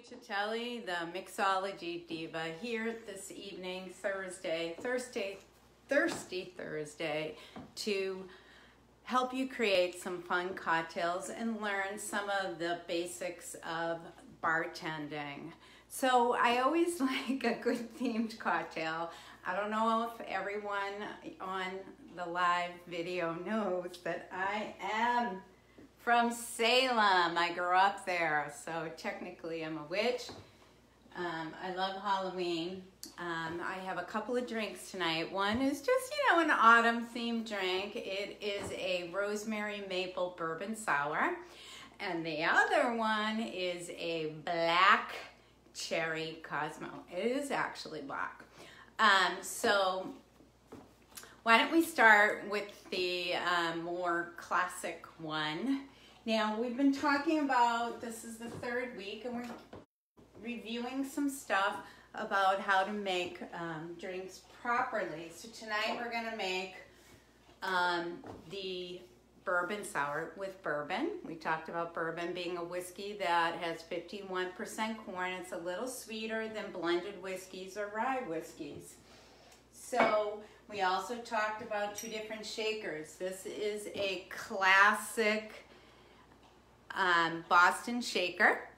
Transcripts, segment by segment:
Chitelli, the Mixology Diva, here this evening, Thursday, Thursday, Thirsty Thursday, to help you create some fun cocktails and learn some of the basics of bartending. So I always like a good themed cocktail. I don't know if everyone on the live video knows that I am from Salem. I grew up there, so technically I'm a witch. Um, I love Halloween. Um, I have a couple of drinks tonight. One is just, you know, an autumn themed drink. It is a rosemary maple bourbon sour. And the other one is a black cherry Cosmo. It is actually black. Um, so why don't we start with the um, more classic one. Now we've been talking about, this is the third week and we're reviewing some stuff about how to make um, drinks properly. So tonight we're gonna make um, the bourbon sour with bourbon. We talked about bourbon being a whiskey that has 51% corn. It's a little sweeter than blended whiskeys or rye whiskeys. So we also talked about two different shakers. This is a classic um, Boston shaker.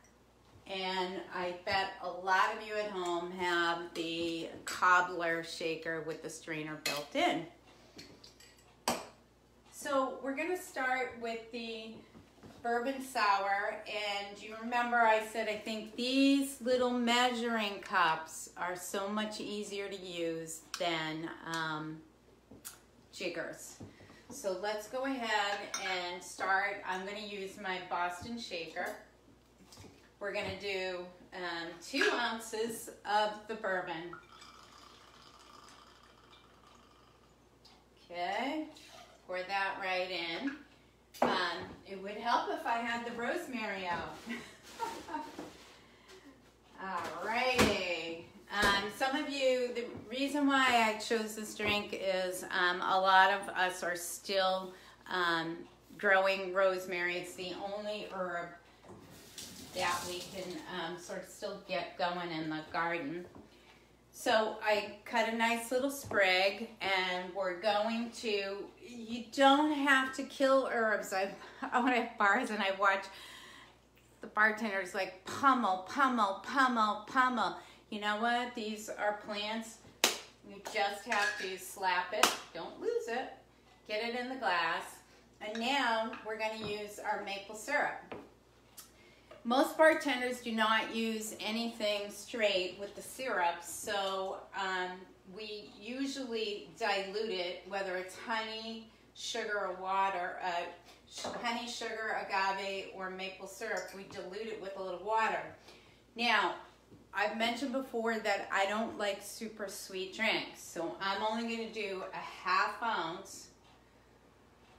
And I bet a lot of you at home have the cobbler shaker with the strainer built in. So we're gonna start with the bourbon sour and you remember I said I think these little measuring cups are so much easier to use than um, jiggers. So let's go ahead and start. I'm gonna use my Boston shaker. We're gonna do um, two ounces of the bourbon. Okay, pour that right in. Um, it would help if I had the rosemary out. Alrighty. Um, some of you, the reason why I chose this drink is um, a lot of us are still um, growing rosemary. It's the only herb that we can um, sort of still get going in the garden. So I cut a nice little sprig and we're going to, you don't have to kill herbs. I, I went to bars and I watch the bartenders like pummel, pummel, pummel, pummel. You know what? These are plants. You just have to slap it. Don't lose it. Get it in the glass. And now we're going to use our maple syrup. Most bartenders do not use anything straight with the syrup, so um, we usually dilute it, whether it's honey, sugar, or water, uh, honey, sugar, agave, or maple syrup. We dilute it with a little water. Now, I've mentioned before that I don't like super sweet drinks, so I'm only going to do a half ounce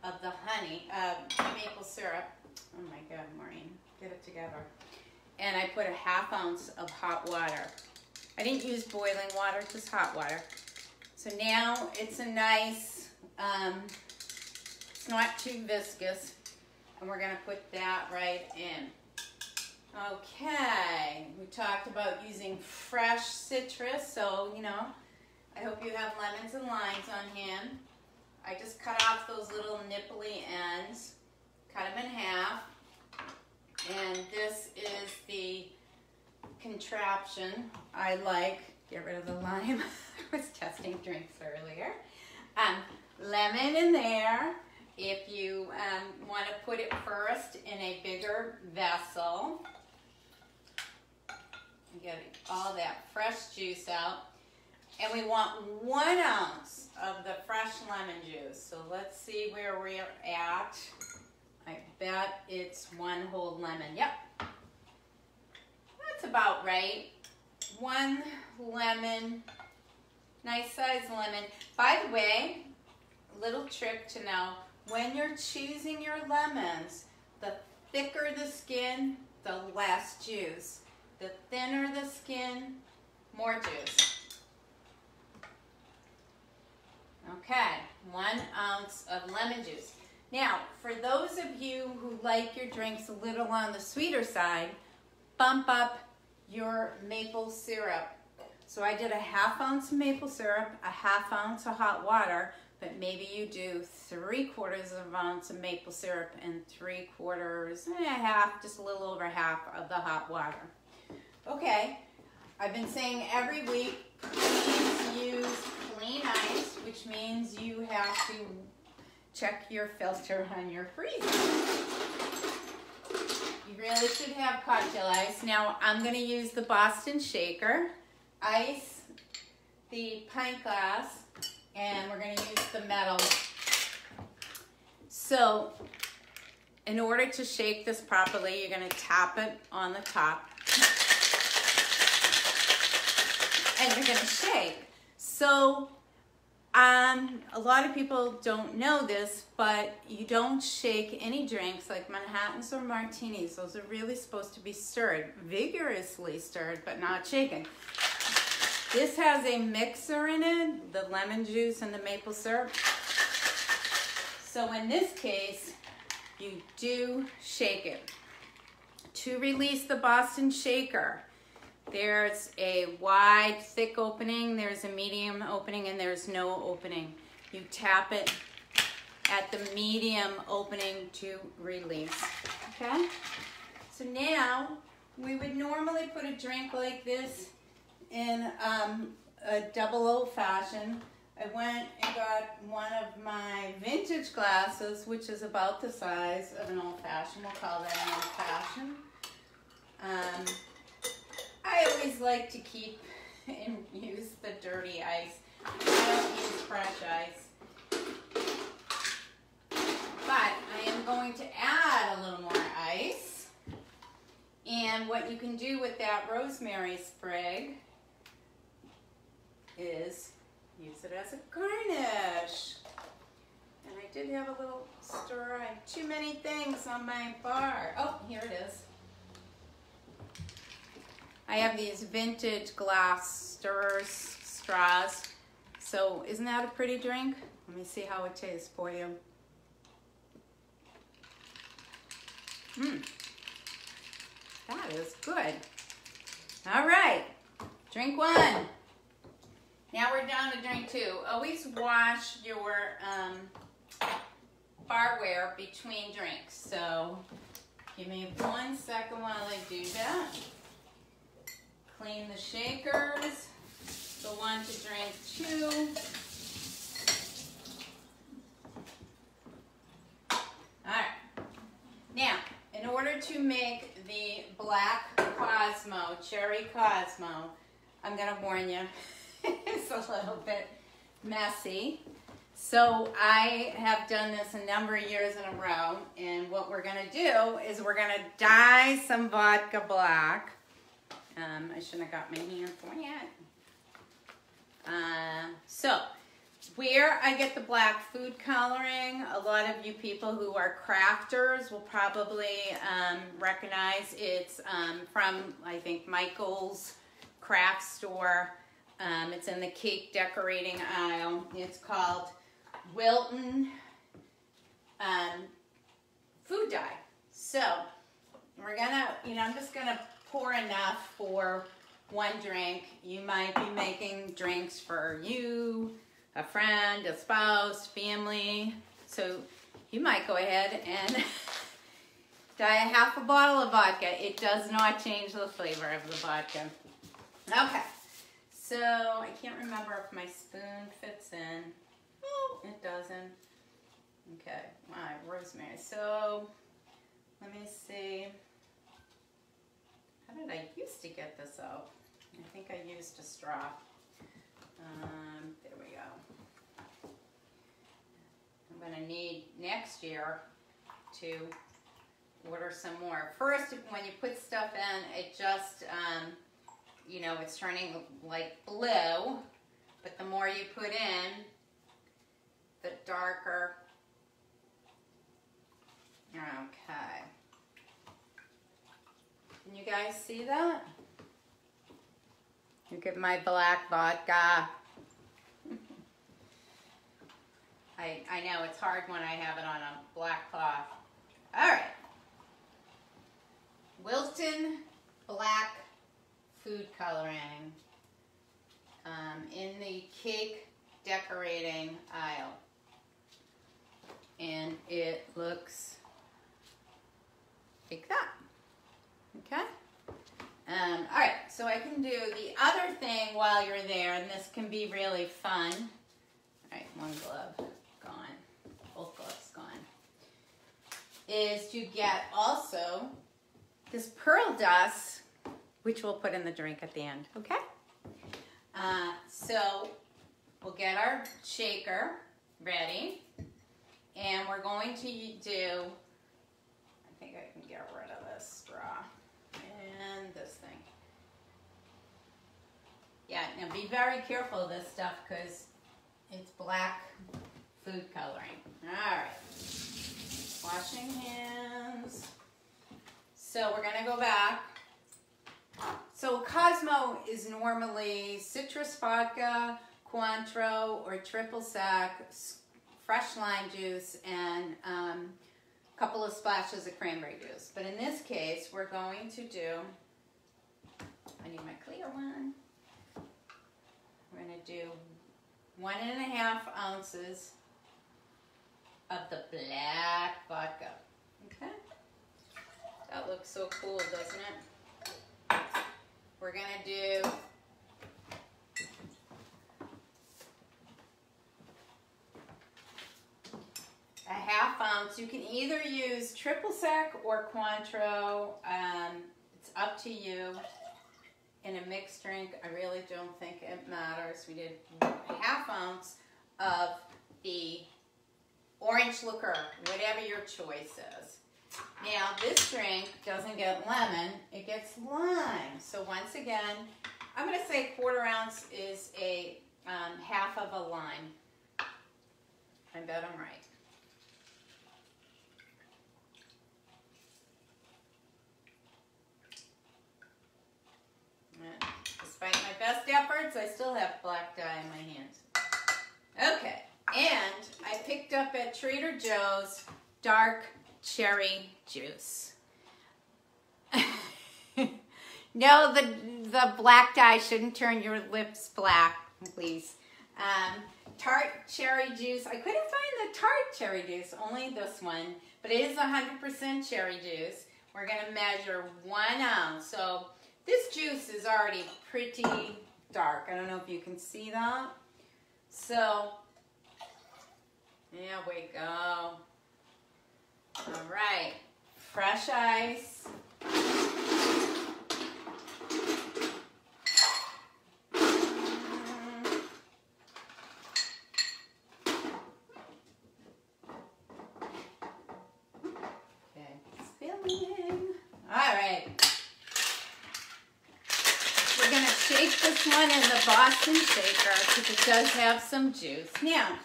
of the honey, uh, maple syrup. Oh my God, Maureen get it together. And I put a half ounce of hot water. I didn't use boiling water, just hot water. So now it's a nice, um, it's not too viscous. And we're gonna put that right in. Okay, we talked about using fresh citrus, so you know, I hope you have lemons and limes on hand. I just cut off those little nipply ends, cut them in half, and this is the contraption I like. Get rid of the lime. I was testing drinks earlier. Um, lemon in there. If you um, want to put it first in a bigger vessel, get all that fresh juice out. And we want one ounce of the fresh lemon juice. So let's see where we're at. I bet it's one whole lemon. Yep. That's about right. One lemon, nice size lemon. By the way, little trick to know, when you're choosing your lemons, the thicker the skin, the less juice. The thinner the skin, more juice. Okay, one ounce of lemon juice. Now, for those of you who like your drinks a little on the sweeter side, bump up your maple syrup. So I did a half ounce of maple syrup, a half ounce of hot water, but maybe you do three quarters of an ounce of maple syrup and three quarters and a half, just a little over half of the hot water. Okay, I've been saying every week, please use clean ice, which means you have to check your filter on your freezer. You really should have cocktail ice. Now, I'm gonna use the Boston Shaker, ice, the pint glass, and we're going to use the metal. So in order to shake this properly, you're going to tap it on the top. And you're to shake. So um, a lot of people don't know this, but you don't shake any drinks like Manhattans or martinis. Those are really supposed to be stirred, vigorously stirred, but not shaken. This has a mixer in it, the lemon juice and the maple syrup. So in this case, you do shake it. To release the Boston Shaker, there's a wide, thick opening, there's a medium opening, and there's no opening. You tap it at the medium opening to release, okay? So now, we would normally put a drink like this in um, a double old fashioned. I went and got one of my vintage glasses, which is about the size of an old fashioned. We'll call that an old fashioned. Um, I always like to keep and use the dirty ice. I don't use fresh ice. But I am going to add a little more ice. And what you can do with that rosemary sprig is use it as a garnish. And I did have a little stir. I have too many things on my bar. Oh, here it is. I have these vintage glass stirrers, straws. So isn't that a pretty drink? Let me see how it tastes for you. Mmm. That is good. All right, drink one. Now we're down to drink two. Always wash your um, barware between drinks. So give me one second while I do that. Clean the shakers. the one to drink two. Alright. Now, in order to make the black Cosmo, cherry Cosmo, I'm going to warn you. it's a little bit messy. So I have done this a number of years in a row, and what we're gonna do is we're gonna dye some vodka black. Um, I shouldn't have got my hand for it. Uh, so, where I get the black food coloring, a lot of you people who are crafters will probably um, recognize it's um, from, I think, Michael's craft store. Um, it's in the cake decorating aisle. It's called Wilton um, Food Dye. So we're gonna, you know, I'm just gonna pour enough for one drink. You might be making drinks for you, a friend, a spouse, family. So you might go ahead and dye a half a bottle of vodka. It does not change the flavor of the vodka. Okay. So I can't remember if my spoon fits in. Oh, it doesn't. Okay, my rosemary. So let me see. How did I used to get this out? I think I used a straw. Um, there we go. I'm gonna need next year to order some more. First, when you put stuff in, it just um, you know, it's turning like blue, but the more you put in, the darker. Okay. Can you guys see that? Look at my black vodka. I, I know it's hard when I have it on a black cloth. All right. Wilton Black food coloring um, in the cake decorating aisle. And it looks like that. Okay? Um, all right, so I can do the other thing while you're there, and this can be really fun. All right, one glove gone, both gloves gone. Is to get also this pearl dust, which we'll put in the drink at the end, okay? Uh, so we'll get our shaker ready, and we're going to do, I think I can get rid of this straw and this thing. Yeah, now be very careful of this stuff because it's black food coloring. All right, washing hands. So we're gonna go back. So Cosmo is normally citrus vodka, Cointreau, or triple sec, fresh lime juice, and um, a couple of splashes of cranberry juice. But in this case, we're going to do, I need my clear one. Do one and a half ounces of the black vodka, okay? That looks so cool, doesn't it? We're gonna do a half ounce. You can either use triple sec or Cointreau. Um, it's up to you. In a mixed drink, I really don't think it matters. We did a half ounce of the orange liqueur, whatever your choice is. Now, this drink doesn't get lemon, it gets lime. So once again, I'm going to say quarter ounce is a um, half of a lime. I bet I'm right. Despite my best efforts, I still have black dye in my hands. Okay, and I picked up at Trader Joe's dark cherry juice. no, the, the black dye shouldn't turn your lips black, please. Um, tart cherry juice. I couldn't find the tart cherry juice, only this one, but it is 100% cherry juice. We're going to measure one ounce. So this juice is already pretty dark. I don't know if you can see that. So, there we go. All right, fresh ice. All right. We're gonna shake this one in the Boston shaker because it does have some juice. Now,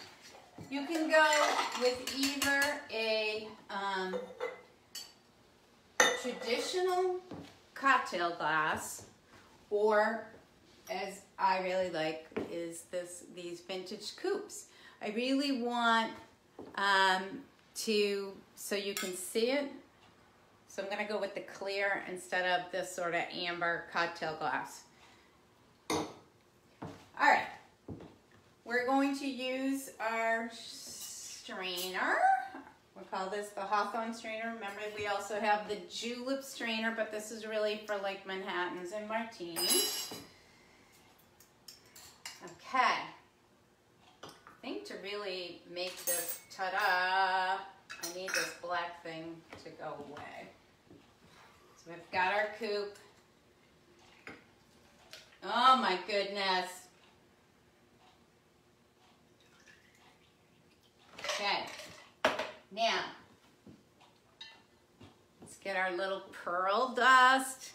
you can go with either a um, traditional cocktail glass or as I really like is this these vintage coupes. I really want um, to so you can see it. So I'm gonna go with the clear instead of this sort of amber cocktail glass. All right, we're going to use our strainer. We call this the Hawthorne strainer. Remember, we also have the julep strainer, but this is really for like Manhattans and martinis. Okay. I think to really make this ta-da, I need this black thing to go away. So we've got our coupe. Oh my goodness. Okay, now, let's get our little pearl dust.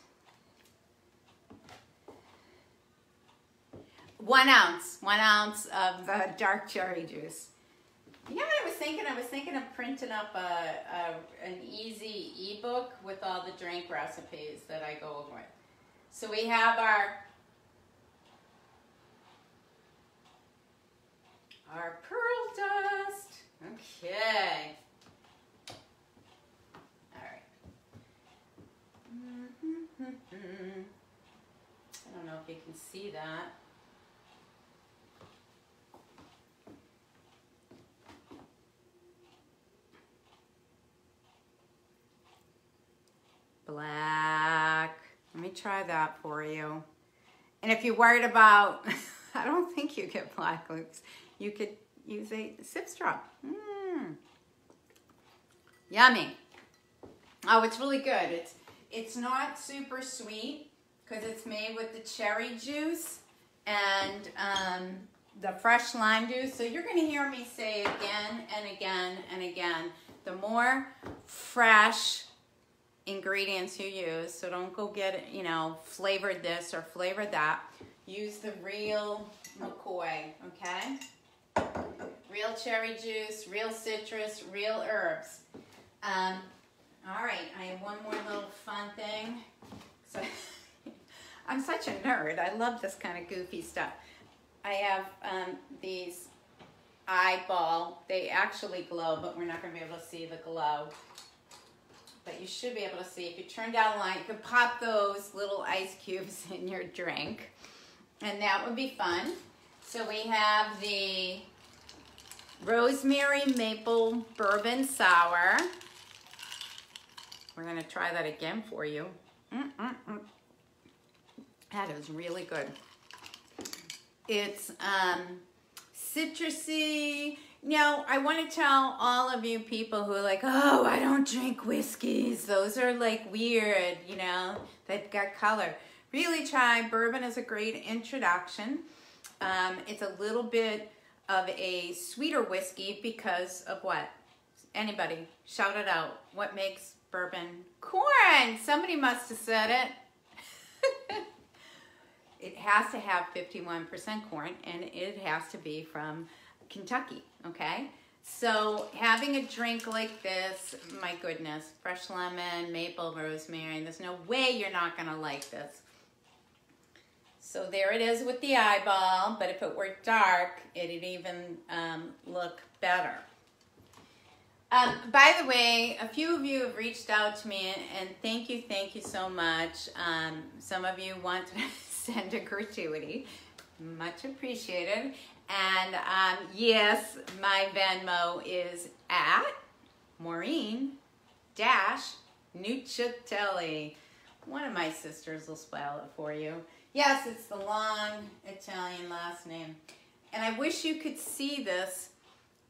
One ounce, one ounce of the dark cherry juice. You know what I was thinking? I was thinking of printing up a, a an easy ebook with all the drink recipes that I go over. So we have our our pearl dust. Okay. All right. Mm-hmm. I don't know if you can see that. Black. Let me try that for you. And if you're worried about, I don't think you get black lips. You could use a sip straw. Mmm. Yummy. Oh, it's really good. It's it's not super sweet because it's made with the cherry juice and um, the fresh lime juice. So you're going to hear me say again and again and again, the more fresh ingredients you use, so don't go get, you know, flavored this or flavored that. Use the real McCoy, okay? Real cherry juice, real citrus, real herbs. Um, all right, I have one more little fun thing. So I'm such a nerd. I love this kind of goofy stuff. I have um, these eyeball. They actually glow, but we're not going to be able to see the glow. But you should be able to see. If you turn down the light, you can pop those little ice cubes in your drink. And that would be fun. So we have the rosemary maple bourbon sour. We're to try that again for you. Mm -mm -mm. That is really good. It's um, citrusy. Now, I want to tell all of you people who are like, oh, I don't drink whiskeys. Those are like weird, you know, they've got color. Really try. Bourbon is a great introduction. Um, it's a little bit of a sweeter whiskey because of what? Anybody, shout it out. What makes bourbon corn. Somebody must have said it. it has to have 51% corn and it has to be from Kentucky, okay? So having a drink like this, my goodness, fresh lemon, maple, rosemary, there's no way you're not gonna like this. So there it is with the eyeball, but if it were dark, it'd even um, look better. Um, by the way, a few of you have reached out to me, and thank you, thank you so much. Um, some of you want to send a gratuity, much appreciated. And um, yes, my Venmo is at Maureen dash Nuccitelli. One of my sisters will spell it for you. Yes, it's the long Italian last name. And I wish you could see this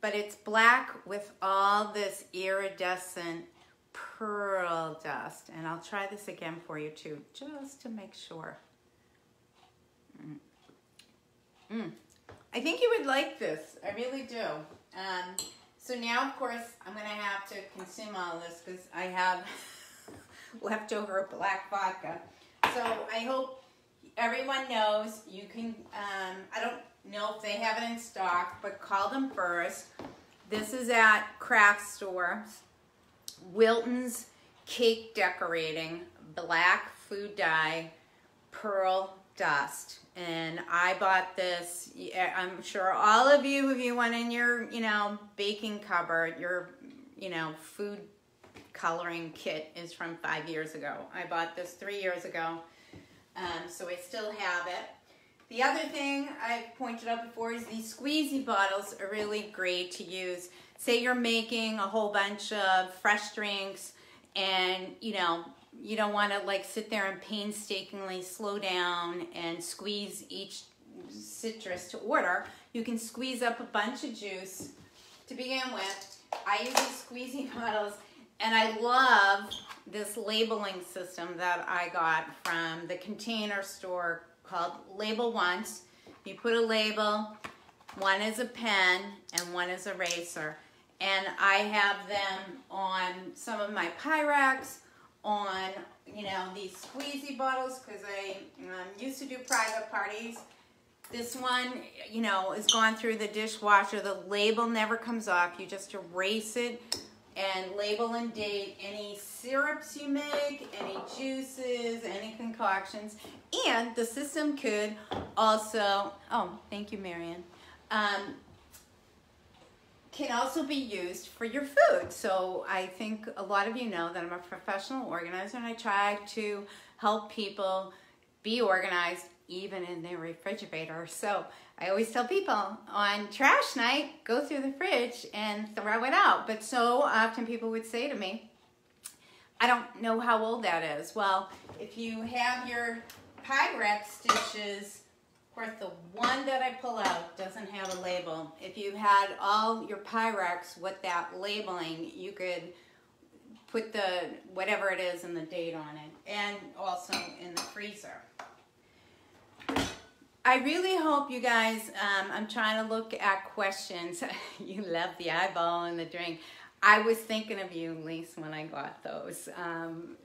but it's black with all this iridescent pearl dust. And I'll try this again for you too, just to make sure. Mm. Mm. I think you would like this. I really do. Um, so now, of course, I'm going to have to consume all this because I have leftover black vodka. So I hope everyone knows you can, um, I don't know if they have it in stock, but call them first. This is at craft store. Wilton's Cake Decorating, Black Food Dye, Pearl Dust. And I bought this, I'm sure all of you, if you went in your, you know, baking cupboard, your, you know, food coloring kit is from five years ago. I bought this three years ago, um, so I still have it. The other thing I've pointed out before is these squeezy bottles are really great to use. Say you're making a whole bunch of fresh drinks and, you know, you don't want to like sit there and painstakingly slow down and squeeze each citrus to order. You can squeeze up a bunch of juice to begin with. I use these squeezy bottles and I love this labeling system that I got from the container store called Label Once. You put a label, one is a pen and one is a eraser. And I have them on some of my Pyrex, on, you know, these squeezy bottles because I um, used to do private parties. This one, you know, is gone through the dishwasher. The label never comes off. You just erase it and label and date any syrups you make, any juices, any concoctions. And the system could also, oh, thank you, Marion, um, can also be used for your food. So I think a lot of you know that I'm a professional organizer and I try to help people be organized even in their refrigerator. So I always tell people on trash night, go through the fridge and throw it out. But so often people would say to me, I don't know how old that is. Well, if you have your Pyrex dishes, of course the one that I pull out doesn't have a label. If you had all your Pyrex with that labeling, you could put the whatever it is and the date on it and also in the freezer. I really hope you guys, um, I'm trying to look at questions. you love the eyeball and the drink. I was thinking of you, Lise, when I got those. Um,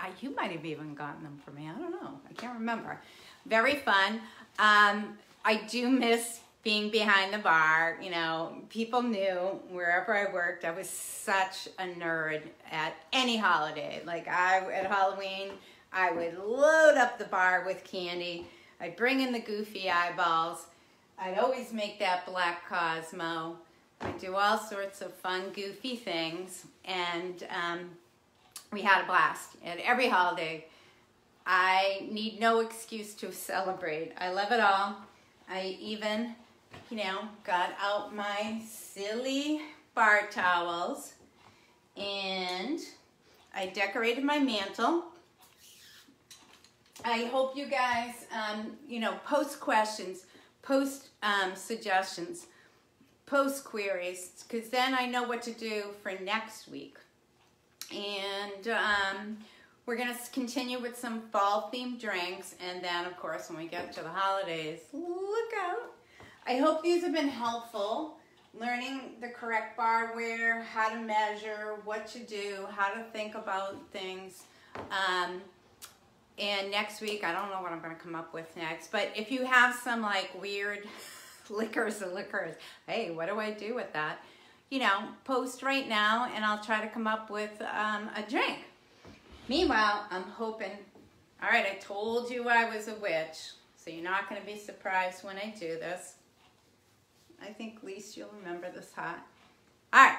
I, you might have even gotten them for me. I don't know. I can't remember. Very fun. Um, I do miss being behind the bar. You know, people knew wherever I worked, I was such a nerd at any holiday. Like I, at Halloween, I would load up the bar with candy I'd bring in the goofy eyeballs. I'd always make that black Cosmo. I do all sorts of fun, goofy things, and um, we had a blast at every holiday. I need no excuse to celebrate. I love it all. I even, you know, got out my silly bar towels and I decorated my mantel I hope you guys, um, you know, post questions, post um, suggestions, post queries, because then I know what to do for next week. And um, we're going to continue with some fall themed drinks. And then, of course, when we get to the holidays, look out. I hope these have been helpful. Learning the correct barware, how to measure, what to do, how to think about things. Um, and next week, I don't know what I'm going to come up with next, but if you have some like weird liquors and liquors, hey, what do I do with that? You know, post right now and I'll try to come up with um, a drink. Meanwhile, I'm hoping, all right, I told you I was a witch, so you're not going to be surprised when I do this. I think least you'll remember this hot. All right,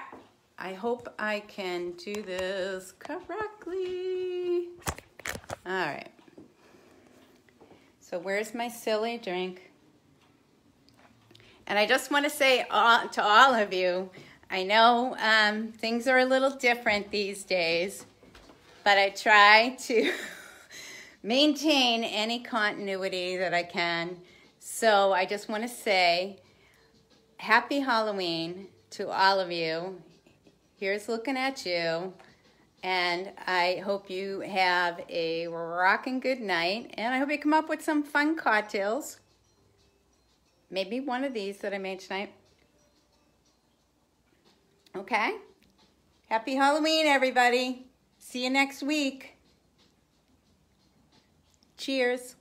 I hope I can do this correctly. All right. So where's my silly drink? And I just want to say all, to all of you, I know um, things are a little different these days, but I try to maintain any continuity that I can. So I just want to say happy Halloween to all of you. Here's looking at you. And I hope you have a rocking good night. And I hope you come up with some fun cocktails. Maybe one of these that I made tonight. Okay? Happy Halloween, everybody. See you next week. Cheers.